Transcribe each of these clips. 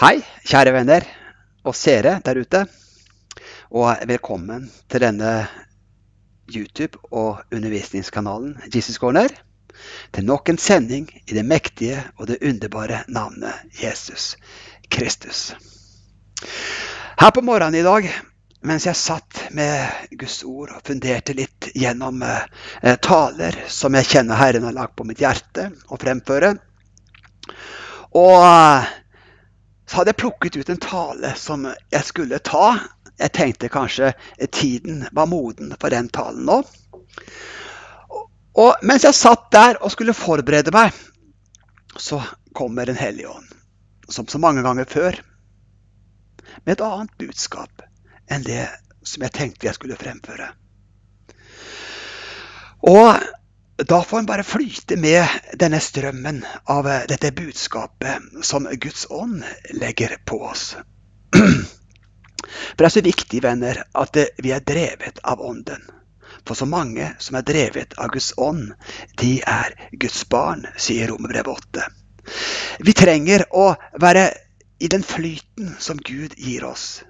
Hei, kjære venner og seere der ute. Og velkommen til denne YouTube- og undervisningskanalen Jesus Corner. Til nok en sending i det mektige og det underbare navnet Jesus Kristus. Her på morgenen i dag, mens jeg satt med Guds ord og funderte litt gjennom eh, taler som jeg kjenner Herren har lagt på mitt hjerte å fremføre, og så hadde jeg plukket ut en tale som jeg skulle ta. Jeg tenkte kanskje tiden var moden for den talen nå. Og mens jeg satt der og skulle forberede meg, så kommer Den hellige ånd, som så mange ganger før, med et annet budskap enn det som jeg tenkte jeg skulle fremføre. Og da får en bare flyte med denne strømmen av dette budskapet som Guds ånd legger på oss. For det er så viktig, venner, at vi er drevet av Ånden. For så mange som er drevet av Guds ånd, de er Guds barn, sier Romerbrevet 8. Vi trenger å være i den flyten som Gud gir oss.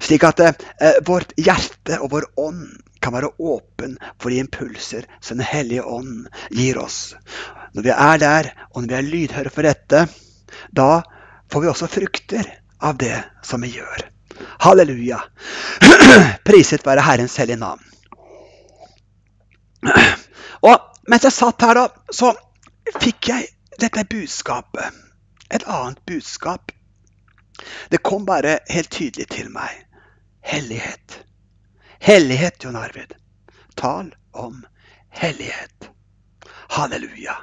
Slik at eh, vårt hjerte og vår ånd kan være åpen for de impulser som Den hellige ånd gir oss. Når vi er der, og når vi er lydhøre for dette, da får vi også frukter av det som vi gjør. Halleluja. Priset være Herrens hellige navn. Og mens jeg satt her, da, så fikk jeg dette budskapet. Et annet budskap. Det kom bare helt tydelig til meg. Hellighet. Hellighet, Jon Arvid. Tal om hellighet. Halleluja.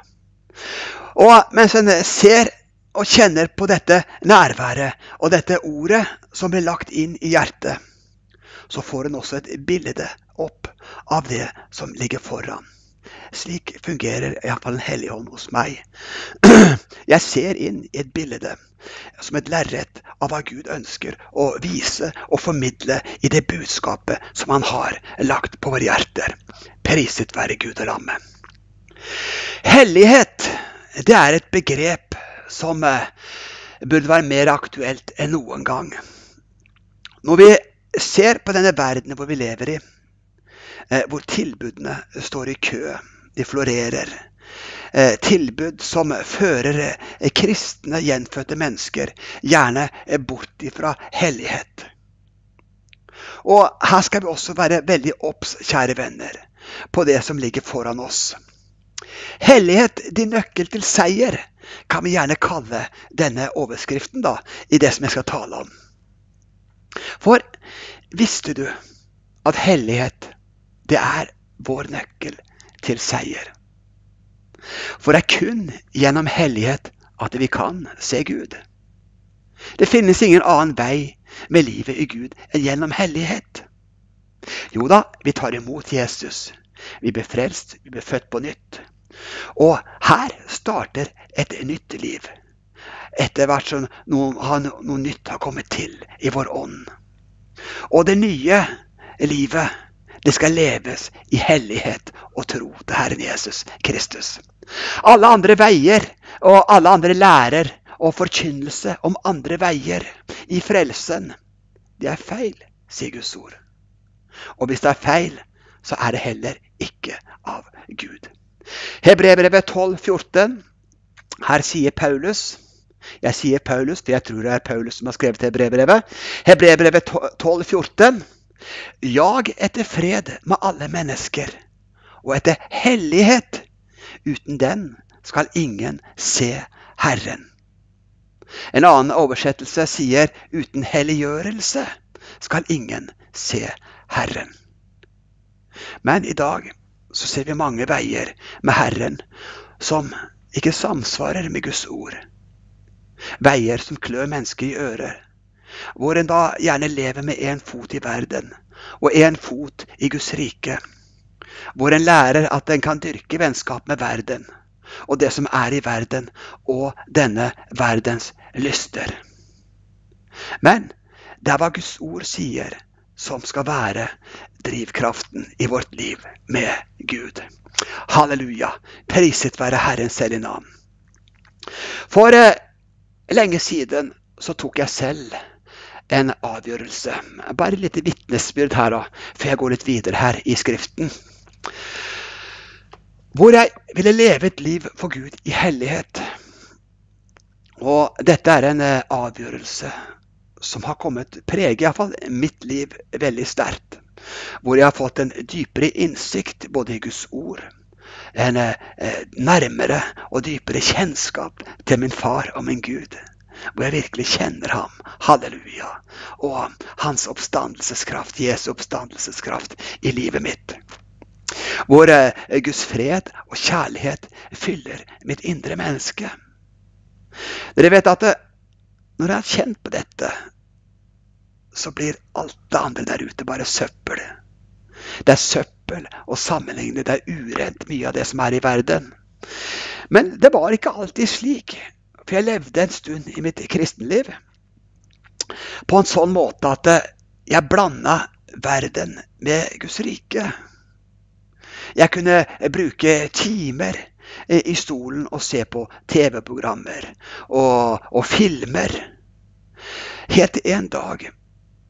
Og mens en ser og kjenner på dette nærværet og dette ordet som blir lagt inn i hjertet, så får en også et bilde opp av det som ligger foran. Slik fungerer iallfall Den hellige ånd hos meg. Jeg ser inn i et bilde som et lerret av hva Gud ønsker å vise og formidle i det budskapet som Han har lagt på våre hjerter. Priset være Gud og lammet. Hellighet, det er et begrep som burde være mer aktuelt enn noen gang. Når vi ser på denne verdenen hvor vi lever i, hvor tilbudene står i kø, de florerer. Tilbud som fører kristne, gjenfødte mennesker gjerne bort ifra hellighet. Og her skal vi også være veldig obs, kjære venner, på det som ligger foran oss. Hellighet, din nøkkel til seier, kan vi gjerne kalle denne overskriften da, i det som jeg skal tale om. For visste du at hellighet, det er vår nøkkel til seier? For det er kun gjennom hellighet at vi kan se Gud. Det finnes ingen annen vei med livet i Gud enn gjennom hellighet. Jo da, vi tar imot Jesus. Vi blir frelst, vi blir født på nytt. Og her starter et nytt liv. Etter hvert som noe, noe nytt har kommet til i vår ånd. Og det nye livet, det skal leves i hellighet og tro til Herren Jesus Kristus. Alle andre veier og alle andre lærer og forkynnelse om andre veier i frelsen, det er feil, sier Guds ord. Og hvis det er feil, så er det heller ikke av Gud. Hebrevet 12, 14. Her sier Paulus Jeg sier Paulus, for jeg tror det er Paulus som har skrevet Hebreerbrevet. Hebreerbrevet 12, 14. Jag etter fred med alle mennesker, og etter hellighet. Uten den skal ingen se Herren. En annen oversettelse sier uten helliggjørelse skal ingen se Herren. Men i dag så ser vi mange veier med Herren som ikke samsvarer med Guds ord. Veier som klør mennesker i øret, hvor en da gjerne lever med én fot i verden og én fot i Guds rike. Hvor en lærer at en kan dyrke vennskap med verden og det som er i verden, og denne verdens lyster. Men det er hva Guds ord sier, som skal være drivkraften i vårt liv med Gud. Halleluja. Priset være Herren selv i navn. For eh, lenge siden så tok jeg selv en avgjørelse. Bare et lite vitnesbyrd her, da, før jeg går litt videre her i Skriften. Hvor jeg ville leve et liv for Gud i hellighet. Og dette er en eh, avgjørelse som har kommet prege iallfall mitt liv veldig sterkt. Hvor jeg har fått en dypere innsikt både i Guds ord, en eh, nærmere og dypere kjennskap til min far og min Gud. Hvor jeg virkelig kjenner ham. Halleluja. Og hans oppstandelseskraft, Jesu oppstandelseskraft i livet mitt. Hvor eh, Guds fred og kjærlighet fyller mitt indre menneske. Dere vet at det, når jeg har kjent på dette, så blir alt det andre der ute bare søppel. Det er søppel å sammenligne. Det er urent, mye av det som er i verden. Men det var ikke alltid slik. For jeg levde en stund i mitt kristenliv på en sånn måte at jeg blanda verden med Guds rike. Jeg kunne bruke timer i stolen og se på TV-programmer og, og, filmer. Helt til en dag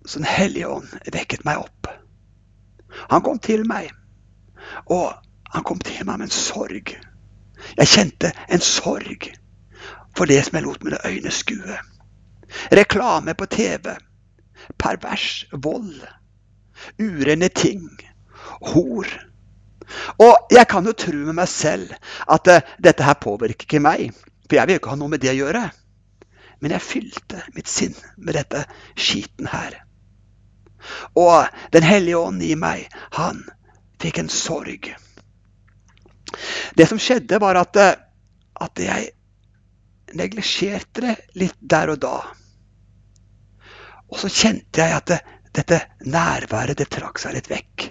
så Den hellige ånd vekket meg opp. Han kom til meg, og han kom til meg med en sorg. Jeg kjente en sorg for det som jeg lot mine øyne skue. Reklame på TV, pervers vold, urene ting, hor. Og jeg kan jo tro med meg selv at uh, dette her påvirker ikke meg, for jeg vil jo ikke ha noe med det å gjøre. Men jeg fylte mitt sinn med dette skiten her. Og Den hellige ånd i meg, han fikk en sorg. Det som skjedde, var at, eh, at jeg neglisjerte det litt der og da. Og så kjente jeg at det, dette nærværet det trakk seg litt vekk.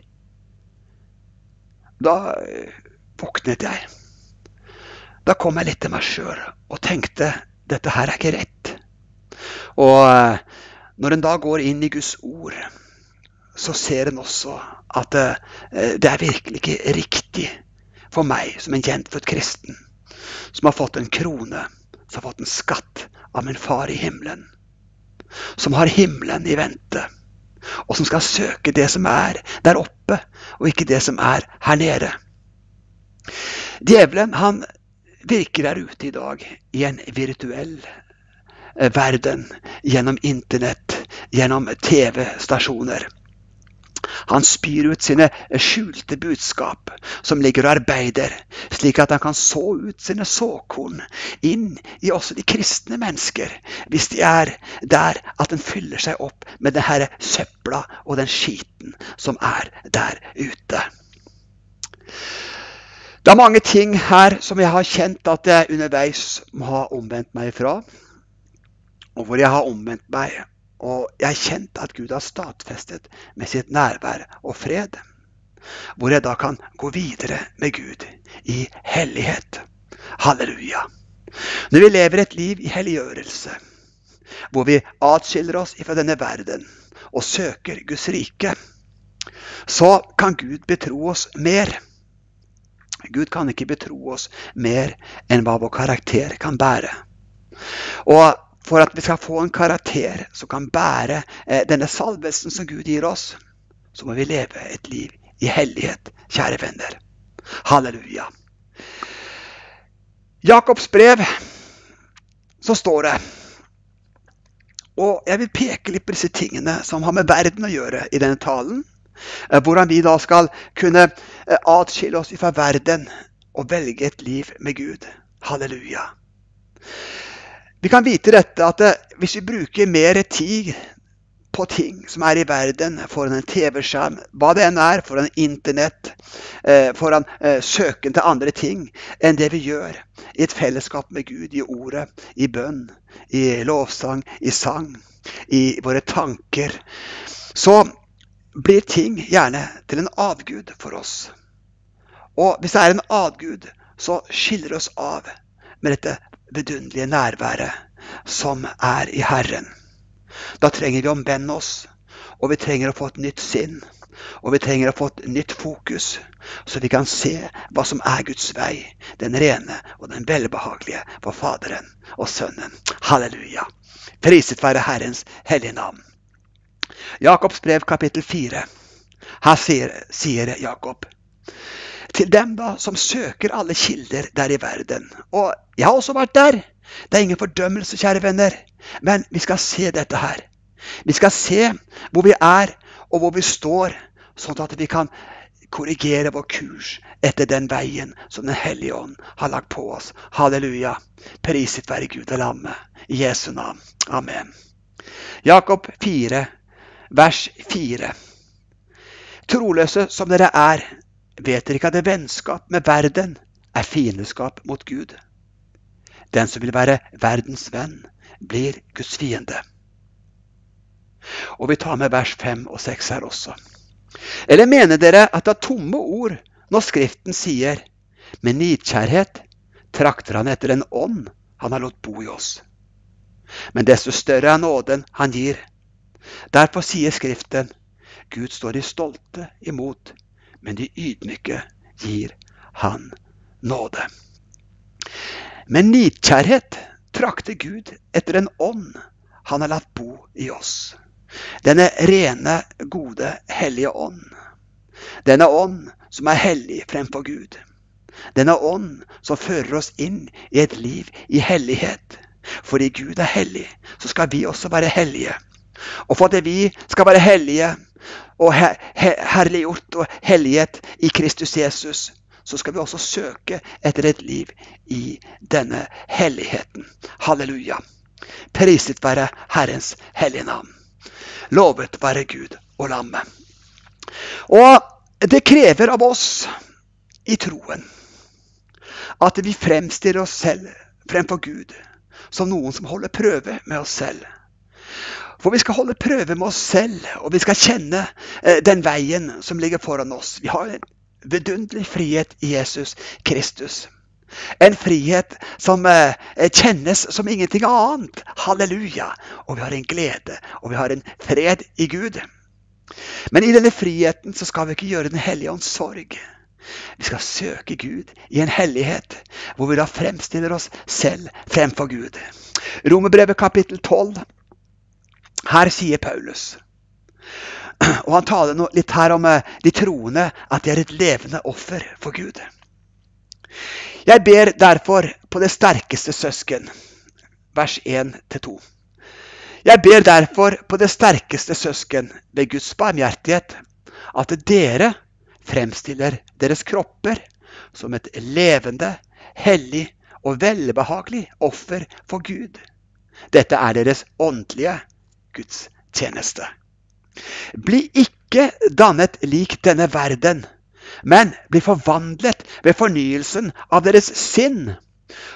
Da eh, våknet jeg. Da kom jeg litt til meg sjøl og tenkte dette her er ikke rett. Og eh, når en da går inn i Guds ord, så ser en også at eh, det er virkelig ikke riktig for meg som en gjenfødt kristen, som har fått en krone som har fått en skatt av min far i himmelen. Som har himmelen i vente. Og som skal søke det som er der oppe, og ikke det som er her nede. Djevelen han virker der ute i dag i en virtuell eh, verden. Gjennom Internett, gjennom TV-stasjoner. Han spyr ut sine skjulte budskap, som ligger og arbeider, slik at han kan så ut sine såkorn inn i også de kristne mennesker, hvis de er der at en fyller seg opp med det her søpla og den skiten som er der ute. Det er mange ting her som jeg har kjent at jeg underveis må ha omvendt meg fra. Og hvor jeg har omvendt meg og jeg kjente at Gud har stadfestet med sitt nærvær og fred. Hvor jeg da kan gå videre med Gud i hellighet. Halleluja. Når vi lever et liv i helliggjørelse, hvor vi atskiller oss fra denne verden og søker Guds rike, så kan Gud betro oss mer. Gud kan ikke betro oss mer enn hva vår karakter kan bære. Og for at vi skal få en karakter som kan bære eh, denne salvelsen som Gud gir oss, så må vi leve et liv i hellighet, kjære venner. Halleluja. Jakobs brev, så står det Og jeg vil peke litt på disse tingene som har med verden å gjøre i denne talen. Eh, hvordan vi da skal kunne eh, atskille oss fra verden og velge et liv med Gud. Halleluja. Vi kan vite dette at hvis vi bruker mer tid på ting som er i verden, foran en TV-skjerm, hva det enn er, foran Internett, eh, foran eh, søken til andre ting, enn det vi gjør i et fellesskap med Gud, i ordet, i bønn, i lovsang, i sang, i våre tanker, så blir ting gjerne til en avgud for oss. Og hvis det er en avgud, så skiller det oss av med dette vidunderlige nærværet som er i Herren. Da trenger vi å omvende oss, og vi trenger å få et nytt sinn. Og vi trenger å få et nytt fokus, så vi kan se hva som er Guds vei, den rene og den velbehagelige for Faderen og Sønnen. Halleluja. Priset være Herrens hellige navn. Jakobs brev kapittel 4. Her sier, sier Jakob til dem da som søker alle kilder der i verden. Og jeg har også vært der. Det er ingen fordømmelse, kjære venner, men vi skal se dette her. Vi skal se hvor vi er og hvor vi står, sånn at vi kan korrigere vår kurs etter den veien som Den hellige ånd har lagt på oss. Halleluja. Priset være Gud og lammet. I Jesu navn. Amen. Jakob 4, vers 4. Troløse som dere er, vet dere ikke at vennskap med verden er fiendeskap mot Gud? Den som vil være verdens venn, blir Guds fiende. Og vi tar med vers 5 og 6 her også. Eller mener dere at det er tomme ord når Skriften sier med nidkjærhet trakter han etter en ånd han har latt bo i oss. Men desto større er nåden han gir. Derfor sier Skriften Gud står de stolte imot, men de ydmyke gir han nåde. Med nidkjærhet trakter Gud etter en ånd han har latt bo i oss. Denne rene, gode, hellige ånd. Denne ånd som er hellig fremfor Gud. Denne ånd som fører oss inn i et liv i hellighet. Fordi Gud er hellig, så skal vi også være hellige. Og for at vi skal være hellige og herliggjort og hellighet i Kristus Jesus, så skal vi også søke etter et liv i denne helligheten. Halleluja. Priset være Herrens hellige navn. Lovet være Gud og lammet. Og det krever av oss i troen at vi fremstiller oss selv fremfor Gud som noen som holder prøve med oss selv. For vi skal holde prøve med oss selv, og vi skal kjenne eh, den veien som ligger foran oss. Vi har en vidunderlig frihet i Jesus Kristus. En frihet som eh, kjennes som ingenting annet. Halleluja. Og vi har en glede, og vi har en fred i Gud. Men i denne friheten så skal vi ikke gjøre Den hellige ånds sorg. Vi skal søke Gud i en hellighet, hvor vi da fremstiller oss selv fremfor Gud. Romerbrevet kapittel 12 her sier Paulus og Han taler litt her om eh, de troende, at de er et levende offer for Gud. Jeg ber derfor på det sterkeste søsken, vers 1-2. Jeg ber derfor på det sterkeste søsken ved Guds barmhjertighet at dere fremstiller deres kropper som et levende, hellig og velbehagelig offer for Gud. Dette er deres åndelige Guds tjeneste. Bli ikke dannet lik denne verden, men bli forvandlet ved fornyelsen av deres sinn,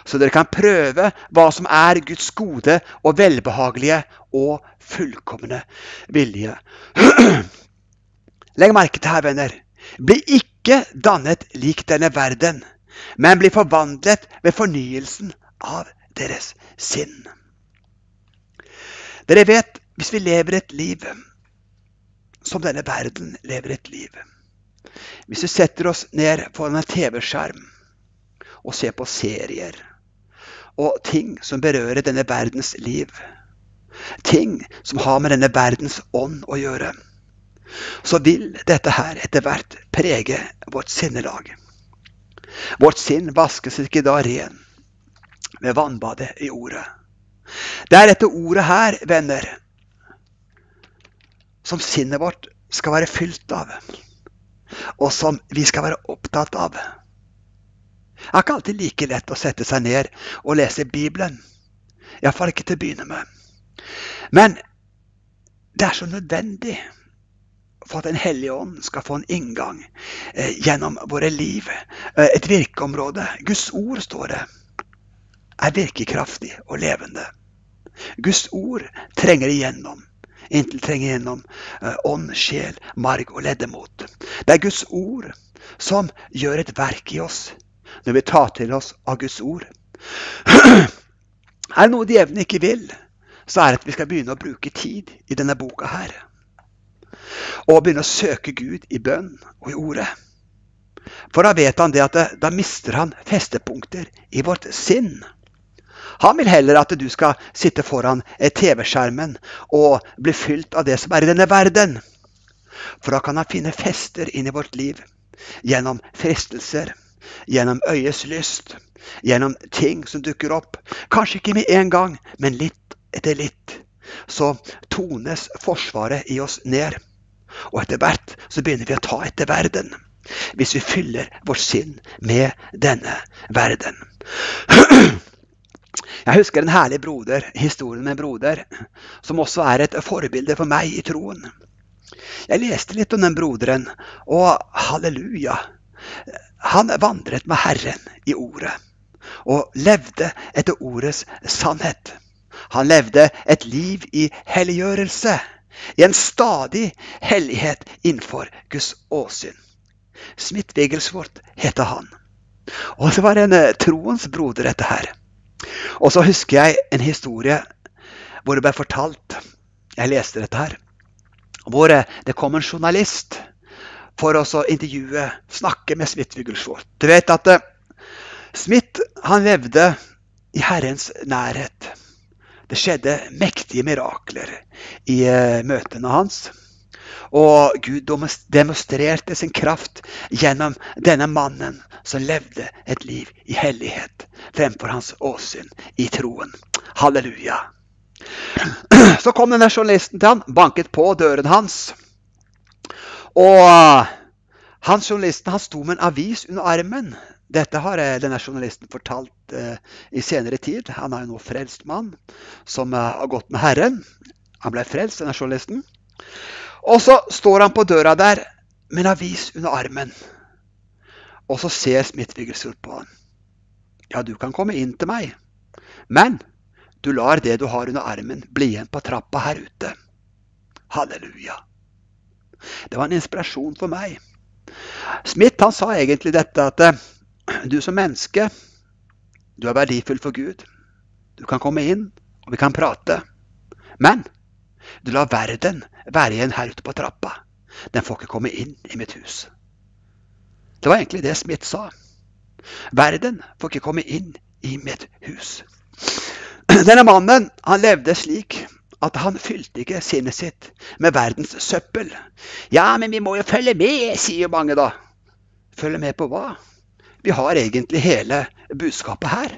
så dere kan prøve hva som er Guds gode og velbehagelige og fullkomne vilje. Legg merke til her, venner. Bli ikke dannet lik denne verden, men bli forvandlet ved fornyelsen av deres sinn. Dere vet hvis vi lever et liv som denne verden lever et liv Hvis vi setter oss ned foran en TV-skjerm og ser på serier og ting som berører denne verdens liv, ting som har med denne verdens ånd å gjøre, så vil dette her etter hvert prege vårt sinnelag. Vårt sinn vaskes ikke da ren med vannbadet i ordet. Det er dette ordet her, venner, som sinnet vårt skal være fylt av, og som vi skal være opptatt av. Det er ikke alltid like lett å sette seg ned og lese Bibelen. Iallfall ikke til å begynne med. Men det er så nødvendig for at Den hellige ånd skal få en inngang eh, gjennom våre liv. Eh, et virkeområde. Guds ord, står det, er virkekraftig og levende. Guds ord trenger igjennom inntil trenger gjennom eh, ånd, sjel, marg og leddemot. Det er Guds ord som gjør et verk i oss når vi tar til oss av Guds ord. Er det noe djevelen ikke vil, så er det at vi skal begynne å bruke tid i denne boka her. Og begynne å søke Gud i bønn og i ordet. For da vet han det at det, da mister han festepunkter i vårt sinn. Han vil heller at du skal sitte foran TV-skjermen og bli fylt av det som er i denne verden. For da kan han finne fester inn i vårt liv gjennom fristelser, gjennom øyets lyst, gjennom ting som dukker opp. Kanskje ikke med en gang, men litt etter litt. Så tones forsvaret i oss ned. Og etter hvert så begynner vi å ta etter verden. Hvis vi fyller vårt sinn med denne verden. Jeg husker en herlig broder, historien med en broder, som også er et forbilde for meg i troen. Jeg leste litt om den broderen, og halleluja. Han vandret med Herren i ordet, og levde etter ordets sannhet. Han levde et liv i helliggjørelse, i en stadig hellighet innenfor Guds åsyn. Smith Wigglesworth heter han. Og det var en eh, troens broder, dette her. Og så husker jeg en historie hvor det ble fortalt Jeg leste dette her. Hvor det kom en journalist for å intervjue, snakke med Smith Wigglesworth. Du vet at uh, Smith han levde i Herrens nærhet. Det skjedde mektige mirakler i uh, møtene hans. Og Gud demonstrerte sin kraft gjennom denne mannen som levde et liv i hellighet fremfor hans åsyn i troen. Halleluja. Så kom denne journalisten til han, banket på døren hans. Og han journalisten han sto med en avis under armen. Dette har denne journalisten fortalt uh, i senere tid. Han er jo nå frelst mann som uh, har gått med Herren. Han ble frelst, denne journalisten. Og så står han på døra der med en avis under armen. Og så ser Smith Wigglesworth på han. Ja, du kan komme inn til meg, men du lar det du har under armen, bli igjen på trappa her ute. Halleluja. Det var en inspirasjon for meg. Smith han sa egentlig dette at eh, du som menneske, du er verdifull for Gud. Du kan komme inn, og vi kan prate. Men du lar verden være igjen her ute på trappa. Den får ikke komme inn i mitt hus. Det var egentlig det Smith sa. Verden får ikke komme inn i mitt hus. Denne mannen han levde slik at han fylte ikke sinnet sitt med verdens søppel. Ja, men vi må jo følge med, sier mange da. Følge med på hva? Vi har egentlig hele budskapet her.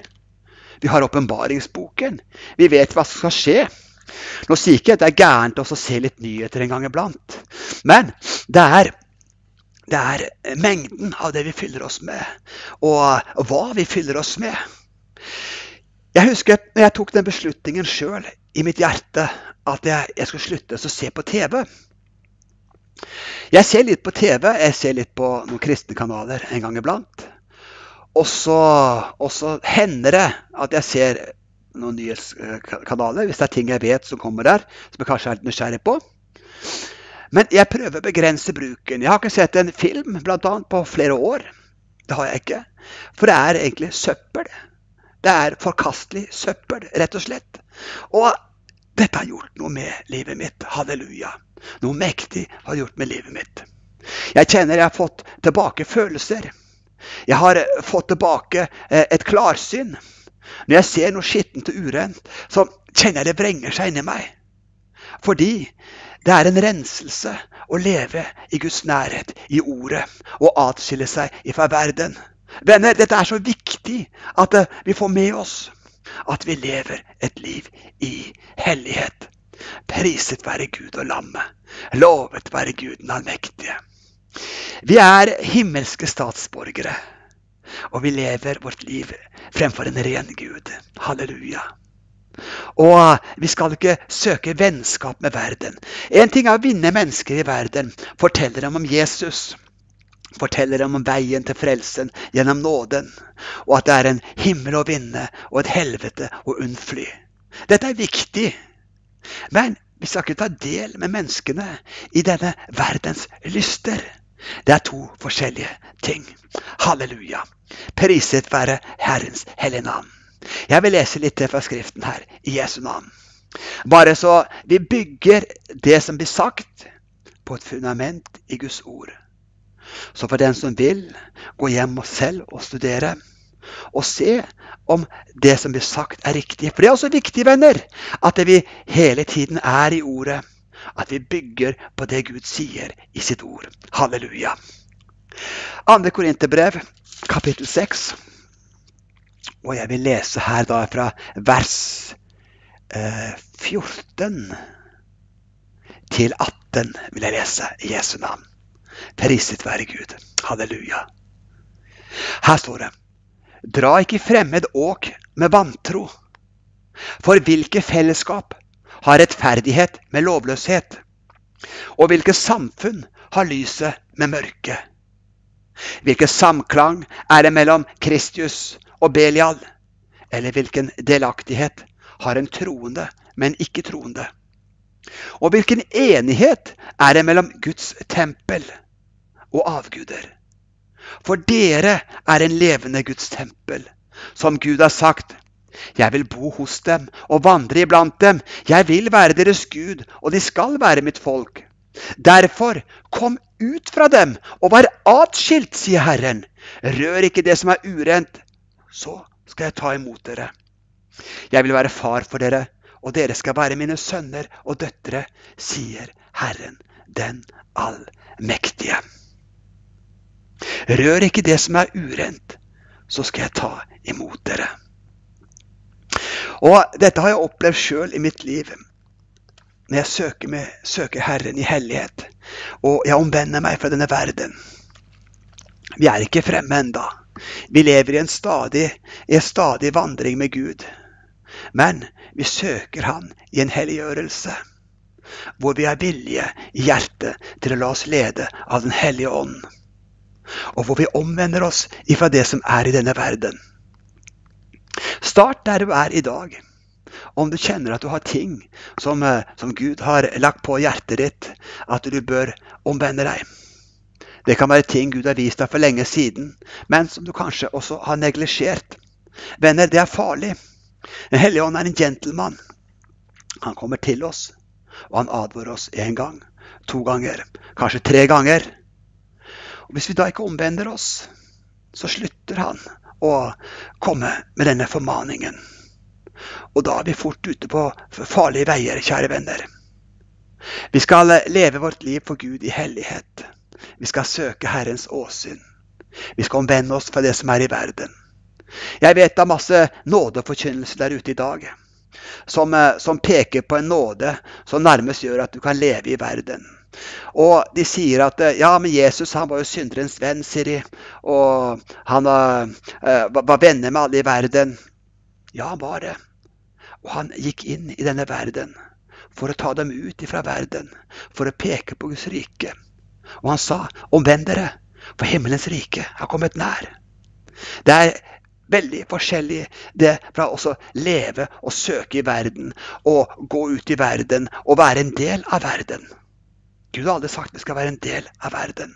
Vi har åpenbaringsboken. Vi vet hva som skal skje. Nå sier ikke at det er gærent å se litt nyheter en gang iblant. Men det er, det er mengden av det vi fyller oss med, og hva vi fyller oss med. Jeg husker når jeg tok den beslutningen sjøl i mitt hjerte at jeg, jeg skulle slutte å se på TV. Jeg ser litt på TV, jeg ser litt på noen kristne kanaler en gang iblant. Og så, hender det at jeg ser noen nyhetskanaler hvis det er ting jeg vet som kommer der, som jeg kanskje er litt nysgjerrig på. Men jeg prøver å begrense bruken. Jeg har ikke sett en film blant annet, på flere år. Det har jeg ikke. For det er egentlig søppel. Det er forkastelig søppel, rett og slett. Og dette har gjort noe med livet mitt. Halleluja. Noe mektig har gjort med livet mitt. Jeg kjenner jeg har fått tilbake følelser. Jeg har fått tilbake eh, et klarsyn. Når jeg ser noe skittent og urent, så kjenner jeg det vrenger seg inni meg. Fordi det er en renselse å leve i Guds nærhet, i ordet, og atskille seg fra verden. Venner, dette er så viktig at eh, vi får med oss at vi lever et liv i hellighet. Priset være Gud og lammet. Lovet være Gud den allmektige. Vi er himmelske statsborgere. Og vi lever vårt liv fremfor en ren Gud. Halleluja. Og vi skal ikke søke vennskap med verden. En ting er å vinne mennesker i verden, fortelle dem om Jesus. Forteller dem om veien til frelsen gjennom nåden, og at det er en himmel å vinne og et helvete å unnfly. Dette er viktig. Men vi skal ikke ta del med menneskene i denne verdens lyster. Det er to forskjellige ting. Halleluja. Priset være Herrens hellige navn. Jeg vil lese litt til fra Skriften her, i Jesu navn. Bare så vi bygger det som blir sagt, på et fundament i Guds ord. Så for den som vil, gå hjem og selv og studere. og se om det som blir sagt, er riktig. For det er også viktig, venner, at vi hele tiden er i ordet. At vi bygger på det Gud sier i sitt ord. Halleluja. Andre Korinterbrev, kapittel 6. Og jeg vil lese her da fra vers eh, 14 til 18 vil jeg lese i Jesu navn. Priset være Gud. Halleluja. Her står det Dra ikke fremmed åk med vantro. For hvilke fellesskap har rettferdighet med lovløshet? Og hvilke samfunn har lyset med mørket? Hvilken samklang er det mellom Kristus og Belial? Eller hvilken delaktighet har en troende, men ikke troende? Og hvilken enighet er det mellom Guds tempel og avguder? For dere er en levende Guds tempel. Som Gud har sagt, jeg vil bo hos dem og vandre iblant dem. Jeg vil være deres Gud, og de skal være mitt folk. Derfor, kom ut fra dem og vær atskilt, sier Herren. Rør ikke det som er urent, så skal jeg ta imot dere. Jeg vil være far for dere, og dere skal være mine sønner og døtre, sier Herren den allmektige. Rør ikke det som er urent, så skal jeg ta imot dere. Og Dette har jeg opplevd sjøl i mitt liv. Når jeg søker, med, søker Herren i hellighet, og jeg omvender meg fra denne verden. Vi er ikke fremme enda. Vi lever i en stadig, i en stadig vandring med Gud. Men vi søker Han i en helliggjørelse, hvor vi har vilje i hjertet til å la oss lede av Den hellige ånd og hvor vi omvender oss ifra det som er i denne verden. Start der du er i dag. Om du kjenner at du har ting som, eh, som Gud har lagt på hjertet ditt, at du bør omvende deg. Det kan være ting Gud har vist deg for lenge siden, men som du kanskje også har neglisjert. Venner, det er farlig. Den hellige ånd er en gentleman. Han kommer til oss, og han advarer oss én gang, to ganger, kanskje tre ganger. Og Hvis vi da ikke omvender oss, så slutter han å komme med denne formaningen. Og da er vi fort ute på farlige veier, kjære venner. Vi skal leve vårt liv for Gud i hellighet. Vi skal søke Herrens åsyn. Vi skal omvende oss fra det som er i verden. Jeg vet det er masse nådeforkynnelse der ute i dag som, som peker på en nåde som nærmest gjør at du kan leve i verden. Og de sier at eh, ja, men Jesus han var jo synderens venn, sier de. Og han uh, var venner med alle i verden. Ja, det. Og han gikk inn i denne verden for å ta dem ut fra verden, for å peke på Guds rike. Og han sa, omvend dere, for himmelens rike har kommet nær. Det er veldig forskjellig det fra å leve og søke i verden og gå ut i verden og være en del av verden. Gud har aldri sagt vi skal være en del av verden.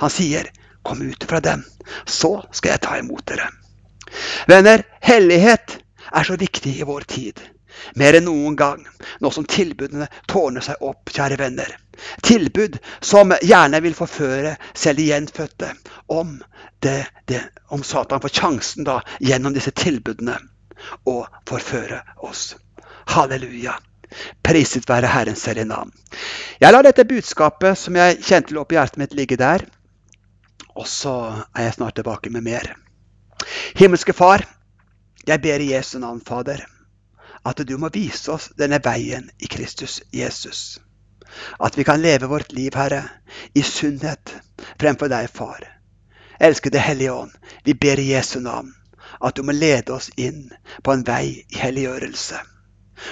Han sier, 'Kom ut fra dem, så skal jeg ta imot dere'. Venner, hellighet er så viktig i vår tid. Mer enn noen gang. Nå som tilbudene tårner seg opp, kjære venner. Tilbud som gjerne vil forføre selv de gjenfødte. Om, det, det, om Satan får sjansen da, gjennom disse tilbudene å forføre oss. Halleluja. Priset være Herrens hellige navn. Jeg lar dette budskapet som jeg kjente lå oppi hjertet mitt, ligge der. Og så er jeg snart tilbake med mer. Himmelske Far, jeg ber i Jesu navn, Fader, at du må vise oss denne veien i Kristus Jesus. At vi kan leve vårt liv, Herre, i sunnhet fremfor deg, Far. Elskede Hellige Ånd, vi ber i Jesu navn at du må lede oss inn på en vei i helliggjørelse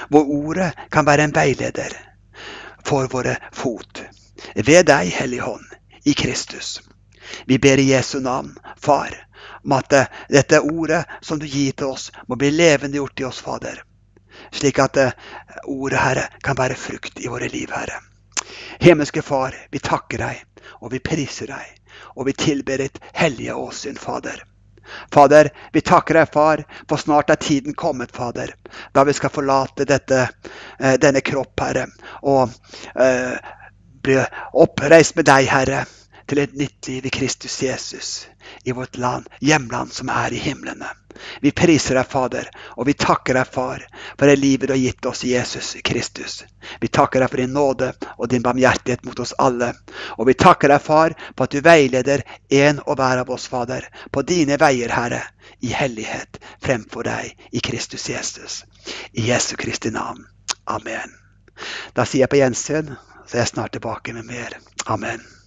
hvor ordet kan være en veileder for våre fot. Ved deg, Hellige Hånd, i Kristus. Vi ber i Jesu navn, Far, om at dette ordet som du gir til oss, må bli levendegjort i oss, Fader. Slik at eh, ordet, Herre, kan være frukt i våre liv, Herre. Himmelske Far, vi takker deg, og vi priser deg, og vi tilber ditt hellige åsyn, Fader. Fader, vi takker deg, far, for snart er tiden kommet, Fader, da vi skal forlate dette, eh, denne kropp, Herre, og uh, bli oppreist med deg, Herre, til et nytt liv i Kristus Jesus i vårt land, hjemland som er i himlene. Vi priser deg, Fader, og vi takker deg, Far, for det livet du har gitt oss i Jesus Kristus. Vi takker deg for din nåde og din barmhjertighet mot oss alle. Og vi takker deg, Far, for at du veileder en og hver av oss, Fader, på dine veier, Herre, i hellighet fremfor deg i Kristus Jesus. I Jesu Kristi navn. Amen. Da sier jeg på gjensyn, så er jeg snart tilbake med mer. Amen.